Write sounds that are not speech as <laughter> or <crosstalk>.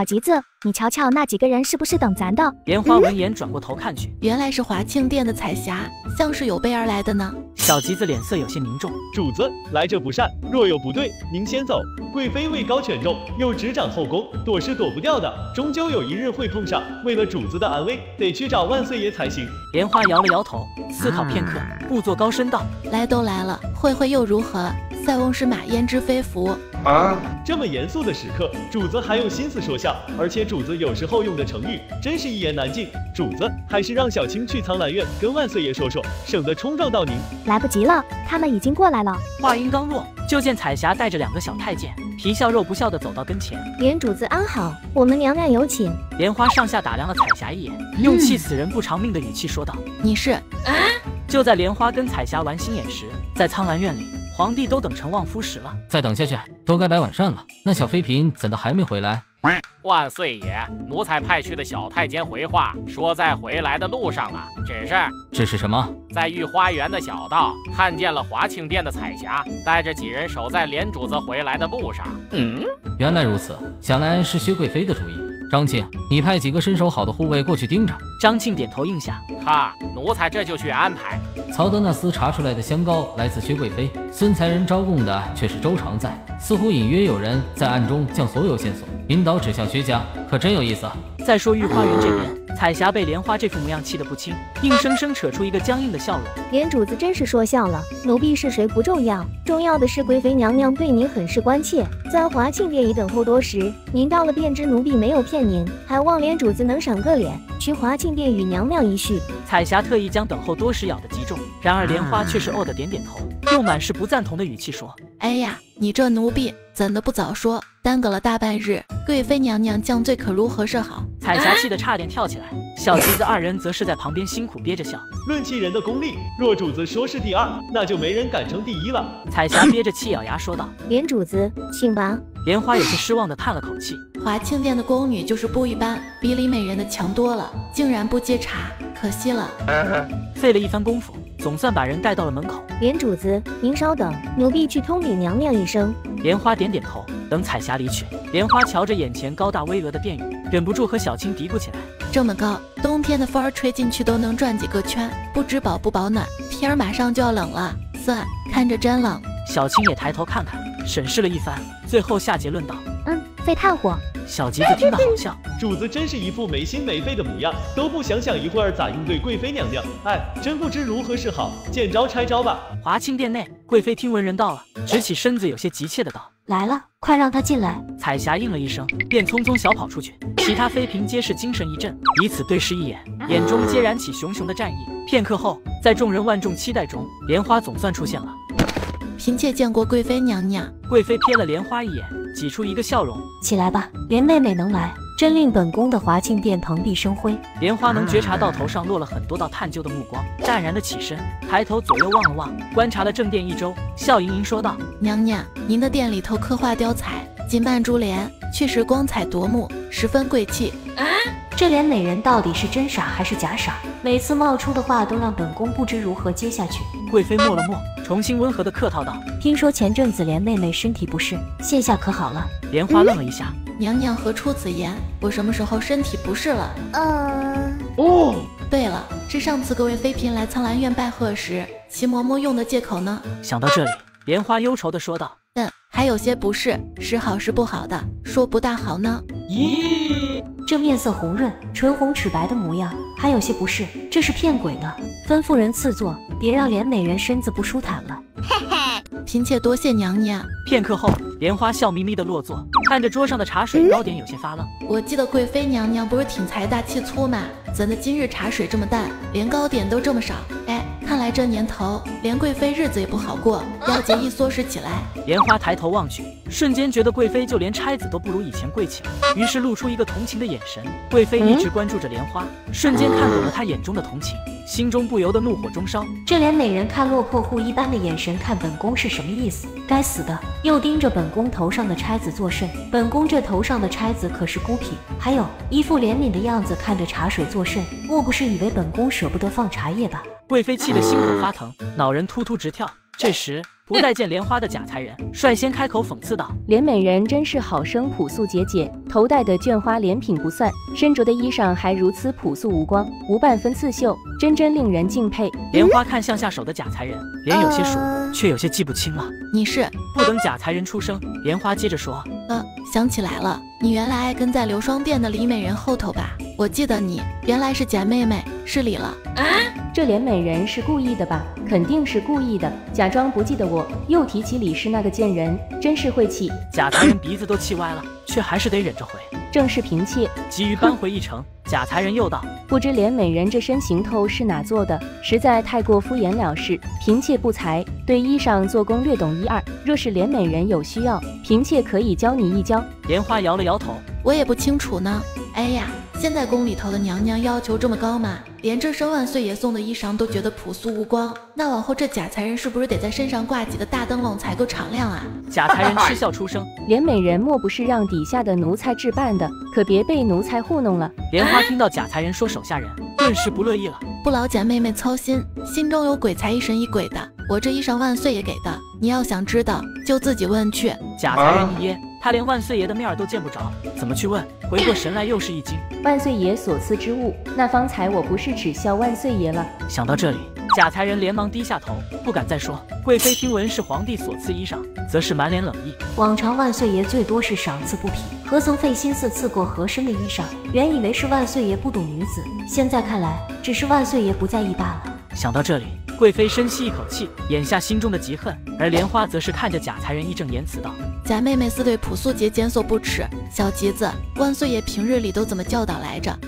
小吉子，你瞧瞧那几个人是不是等咱的？莲花闻言转过头看去，原来是华庆殿的彩霞，像是有备而来的呢。小吉子脸色有些凝重。主子来者不善，若有不对，您先走。贵妃位高权重，又执掌后宫，躲是躲不掉的，终究有一日会碰上。为了主子的安危，得去找万岁爷才行。莲花摇了摇头，思考片刻，故作高深道：“来都来了，会会又如何？塞翁失马，焉知非福。”啊！这么严肃的时刻，主子还用心思说笑，而且主子有时候用的成语真是一言难尽。主子还是让小青去苍兰院跟万岁爷说说，省得冲撞到您。来不及了，他们已经过来了。话音刚落，就见彩霞带着两个小太监，皮笑肉不笑的走到跟前。莲主子安好，我们娘娘有请。莲花上下打量了彩霞一眼，用气死人不偿命的语气说道：“你是？”啊就在莲花跟彩霞玩心眼时，在苍兰院里。皇帝都等成望夫时了，再等下去都该来晚膳了。那小妃嫔怎的还没回来？万岁爷，奴才派去的小太监回话说在回来的路上了。只是，只是什么？在御花园的小道看见了华庆殿的彩霞，带着几人守在莲主子回来的路上。嗯，原来如此，想来是薛贵妃的主意。张庆，你派几个身手好的护卫过去盯着。张庆点头应下，哈，奴才这就去安排。曹德纳斯查出来的香膏来自薛贵妃，孙才人招供的却是周常在，似乎隐约有人在暗中将所有线索引导指向薛家，可真有意思。再说御花园这边。彩霞被莲花这副模样气得不轻，硬生生扯出一个僵硬的笑容。莲主子真是说笑了，奴婢是谁不重要，重要的是贵妃娘娘对您很是关切，在华庆殿已等候多时，您到了便知奴婢没有骗您，还望莲主子能赏个脸，去华庆殿与娘娘一叙。彩霞特意将等候多时咬得极重，然而莲花却是哦的点点头，用满是不赞同的语气说：“哎呀，你这奴婢怎的不早说？耽搁了大半日，贵妃娘娘降罪可如何是好？”彩霞气得差点跳起来，小吉子二人则是在旁边辛苦憋着笑。论其人的功力，若主子说是第二，那就没人敢称第一了。彩霞憋着气咬牙说道：“莲主子，请吧。”莲花有些失望的叹了口气。华庆殿的宫女就是不一般，比李美人的强多了，竟然不接茶，可惜了。费了一番功夫，总算把人带到了门口。莲主子，您稍等，奴婢去通禀娘娘一声。莲花点点头。等彩霞离去，莲花瞧着眼前高大巍峨的殿宇，忍不住和小青嘀咕起来：这么高，冬天的风儿吹进去都能转几个圈，不知保不保暖。天儿马上就要冷了，算看着真冷。小青也抬头看看，审视了一番，最后下结论道：嗯，废炭火。小吉子听得好笑，<laughs> 主子真是一副没心没肺的模样，都不想想一会儿咋应对贵妃娘娘。哎，真不知如何是好，见招拆招吧。华清殿内，贵妃听闻人到了，直起身子，有些急切的道：“来了，快让他进来。”彩霞应了一声，便匆匆小跑出去。其他妃嫔皆是精神一振，彼此对视一眼，眼中皆燃起熊熊的战意。片刻后，在众人万众期待中，莲花总算出现了。嫔妾见过贵妃娘娘。贵妃瞥了莲花一眼，挤出一个笑容：“起来吧，莲妹妹能来，真令本宫的华庆殿蓬荜生辉。”莲花能觉察到头上落了很多道探究的目光，淡然的起身，抬头左右望了望，观察了正殿一周，笑盈盈说道：“娘娘，您的殿里头刻画雕彩，锦瓣珠帘，确实光彩夺目，十分贵气。”啊，这莲美人到底是真傻还是假傻？每次冒出的话都让本宫不知如何接下去。贵妃默了默。重新温和的客套道：“听说前阵子莲妹妹身体不适，现下可好了？”莲花愣了一下：“娘娘何出此言？我什么时候身体不适了？”“嗯……哦，对了，是上次各位妃嫔来苍兰院拜贺时，齐嬷嬷用的借口呢。”想到这里，莲花忧愁的说道：“嗯，还有些不适，是好是不好的，说不大好呢。”咦，这面色红润、唇红齿白的模样，还有些不适，这是骗鬼呢？吩咐人赐座。别让莲美人身子不舒坦了。嘿嘿，嫔妾多谢娘娘。片刻后，莲花笑眯眯的落座，看着桌上的茶水糕点，有些发愣。我记得贵妃娘娘不是挺财大气粗吗？怎的今日茶水这么淡，连糕点都这么少？哎，看来这年头连贵妃日子也不好过，要节衣缩食起来。莲花抬头望去，瞬间觉得贵妃就连钗子都不如以前贵气了，于是露出一个同情的眼神。贵妃一直关注着莲花，瞬间看懂了她眼中的同情。心中不由得怒火中烧，这连美人看落魄户一般的眼神看本宫是什么意思？该死的，又盯着本宫头上的钗子作甚？本宫这头上的钗子可是孤品，还有一副怜悯的样子看着茶水作甚？莫不是以为本宫舍不得放茶叶吧？贵妃气得心口发疼，脑仁突突直跳。这时。不待见莲花的假才人率先开口讽刺道：“莲美人真是好生朴素节俭，头戴的绢花连品不算，身着的衣裳还如此朴素无光，无半分刺绣，真真令人敬佩。”莲花看向下手的假才人，脸有些熟，却有些记不清了。你是？不等假才人出声，莲花接着说：“呃，想起来了，你原来跟在流霜殿的李美人后头吧？我记得你原来是假妹妹，失礼了。”啊！这莲美人是故意的吧？肯定是故意的，假装不记得我，又提起李氏那个贱人，真是晦气。贾才人鼻子都气歪了，却还是得忍着回。<clears throat> 正是嫔妾，急于扳回一城。贾才人又道：<clears throat> “不知连美人这身行头是哪做的？实在太过敷衍了事。嫔妾不才，对衣裳做工略懂一二。若是连美人有需要，嫔妾可以教你一教。”莲花摇了摇头：“我也不清楚呢。”哎呀。现在宫里头的娘娘要求这么高吗？连这身万岁爷送的衣裳都觉得朴素无光，那往后这假才人是不是得在身上挂几个大灯笼才够敞亮啊？<laughs> 假才人嗤笑出声：“ <laughs> 连美人莫不是让底下的奴才置办的？可别被奴才糊弄了。”莲花听到假才人说手下人，<laughs> 顿时不乐意了：“不劳贾妹妹操心，心中有鬼才疑神疑鬼的。我这衣裳万岁爷给的，你要想知道就自己问去。”假才人一噎。他连万岁爷的面儿都见不着，怎么去问？回过神来，又是一惊。万岁爷所赐之物，那方才我不是耻笑万岁爷了？想到这里，假才人连忙低下头，不敢再说。贵妃听闻是皇帝所赐衣裳，则是满脸冷意。往常万岁爷最多是赏赐不匹，何曾费心思赐过合身的衣裳？原以为是万岁爷不懂女子，现在看来，只是万岁爷不在意罢了。想到这里。贵妃深吸一口气，眼下心中的嫉恨，而莲花则是看着贾才人义正言辞道：“贾妹妹似对朴素节俭所不耻，小吉子，万岁爷平日里都怎么教导来着？